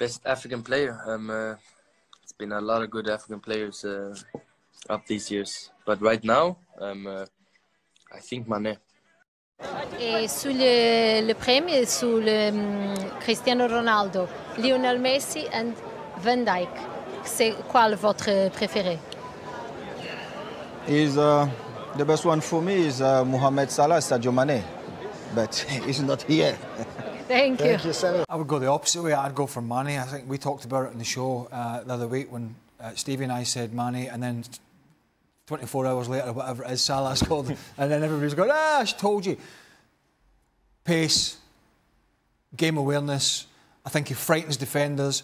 best African player. Um, uh, it's been a lot of good African players uh, up these years, but right now, um, uh, I think Mane. Et sous le, le premier, sous le um, Cristiano Ronaldo, Lionel Messi and Van Dijk, c'est quoi votre préféré? Is uh, the best one for me is uh, Mohamed Salah, Sadio Mane, but he's not here. Thank you. Thank you, Senator. I would go the opposite way. I'd go for Mane. I think we talked about it in the show uh, the other week when uh, Stevie and I said Mane, and then 24 hours later, whatever it is, Salah called, and then everybody's going, ah, she told you. Pace, game awareness. I think he frightens defenders.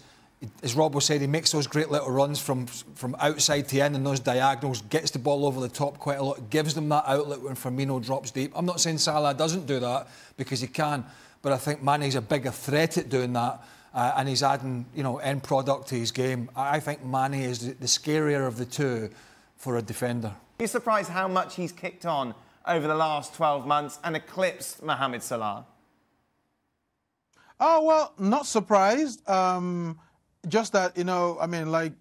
As Rob was said, he makes those great little runs from from outside to in and those diagonals, gets the ball over the top quite a lot, gives them that outlet when Firmino drops deep. I'm not saying Salah doesn't do that because he can, but I think Mane's a bigger threat at doing that. Uh, and he's adding, you know, end product to his game. I think Mane is the, the scarier of the two for a defender. Are you surprised how much he's kicked on over the last 12 months and eclipsed Mohamed Salah? Oh, well, not surprised. Um, just that, you know, I mean, like,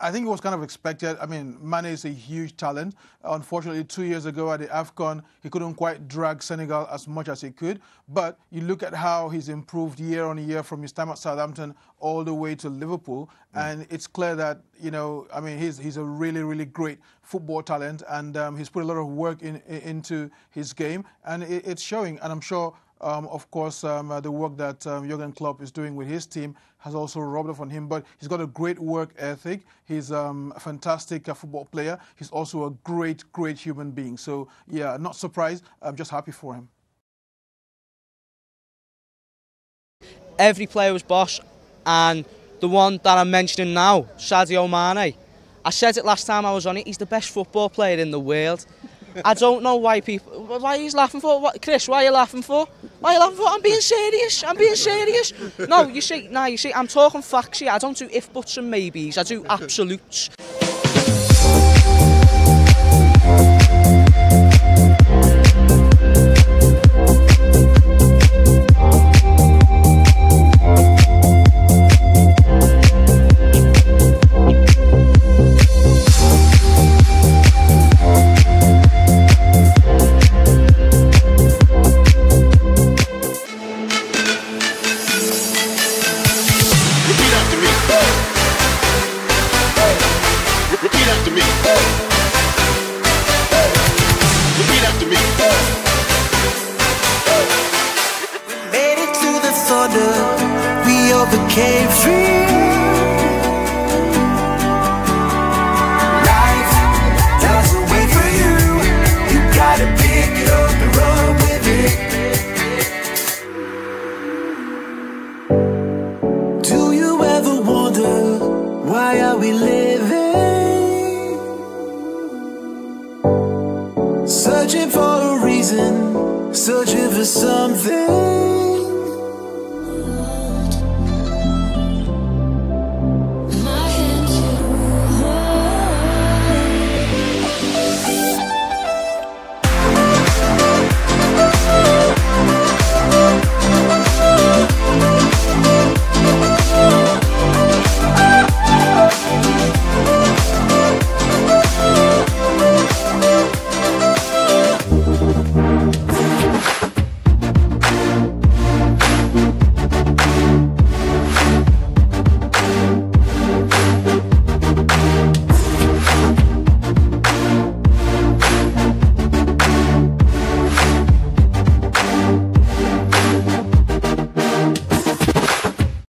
I think it was kind of expected. I mean, Mane is a huge talent. Unfortunately, two years ago at the AFCON, he couldn't quite drag Senegal as much as he could. But you look at how he's improved year on year from his time at Southampton all the way to Liverpool, mm. and it's clear that you know, I mean, he's he's a really really great football talent, and um, he's put a lot of work in, in into his game, and it, it's showing. And I'm sure um, of course, um, uh, the work that um, Jurgen Klopp is doing with his team has also rubbed off on him. But he's got a great work ethic. He's um, a fantastic uh, football player. He's also a great, great human being. So, yeah, not surprised. I'm just happy for him. Every player was boss, and the one that I'm mentioning now, Sadio Mane. I said it last time I was on it. He's the best football player in the world. I don't know why people. Why he's laughing for? What, Chris? Why are you laughing for? You laughing for? I'm being serious. I'm being serious. No, you see, nah, you see, I'm talking facts here. I don't do if buts and maybes. I do absolutes. can't Life doesn't wait for you. You gotta pick it up and run with it. Do you ever wonder Why are we living? Searching for a reason Searching for something.